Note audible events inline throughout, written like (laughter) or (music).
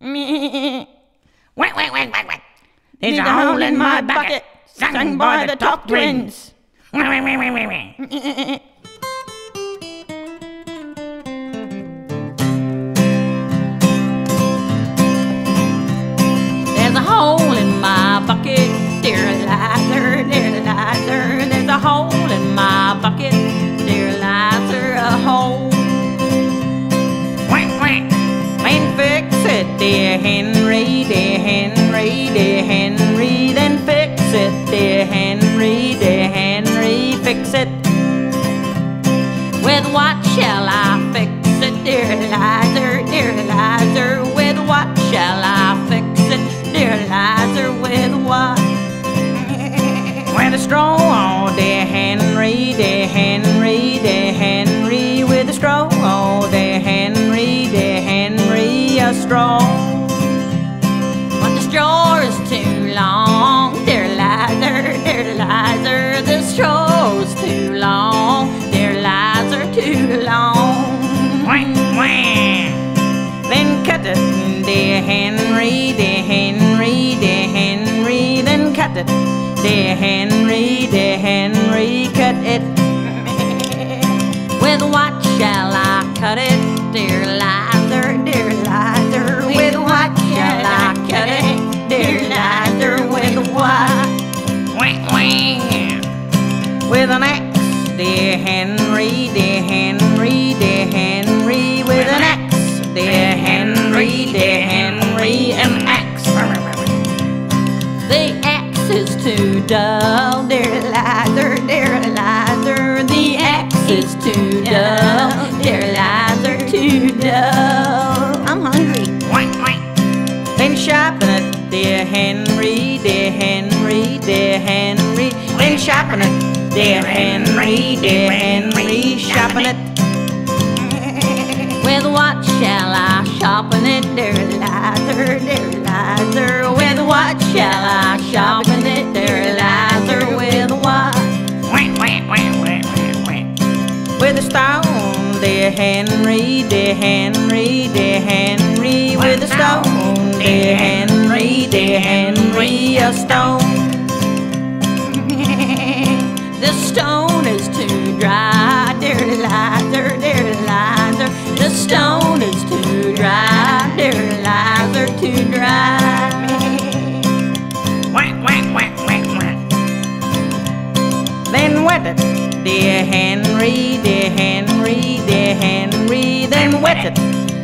Me. Whack, whack, whack, whack, whack. There's a hole in my bucket, sung by the Topp Twins. Whack, whack, whack, whack, whack, whack. Shall I fix it, dear Liza, dear Liza? With what shall I fix it, dear Liza? With what? With a straw, oh dear Henry, dear Henry, dear Henry. With a straw, oh dear Henry, dear Henry, a straw. But the straw is too long, dear Liza, dear Liza. The straw's too long, dear Henry, dear Henry, cut it. With what shall I cut it, dear Liza, dear Liza? With what shall I cut it, dear Liza? With what? With an axe, dear Henry, dear Henry, too dull, dear Liza, dear Liza. The axe is too dull, dear Liza, too dull. I'm hungry. Then sharpen it, dear Henry, dear Henry, dear Henry. Then sharpen it, dear Henry, dear Henry, sharpen it. With what shall I sharpen it, dear Liza, dear Liza? With what shall I sharpen a stone, dear Henry, dear Henry, dear Henry. With a stone, dear Henry, wet it,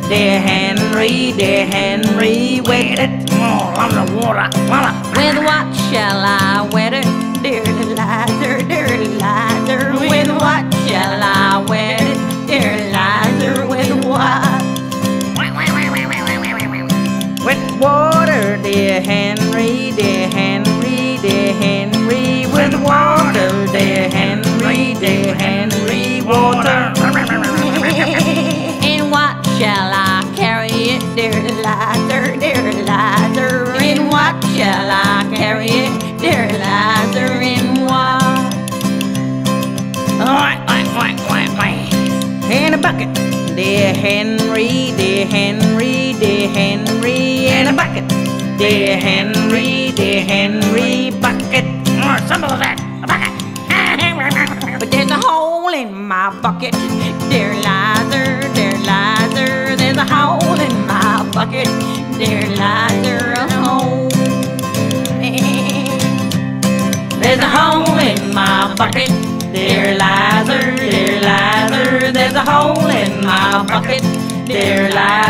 dear Henry, dear Henry, wet it. Oh, love the water. Love. With what shall I wet it, dear Liza, dear Liza? With what shall I wet it, dear Liza? With what? With water, dear Henry, bucket, dear Henry, dear Henry, dear Henry, in a bucket, dear Henry, dear Henry, bucket. More simple as that. A bucket. (laughs) But there's a hole in my bucket, dear Liza, dear Liza. There's a hole in my bucket, dear Liza, a hole. (laughs) There's a hole in my bucket, dear Liza, dear Liza. There's a hole in my bucket, dear hole.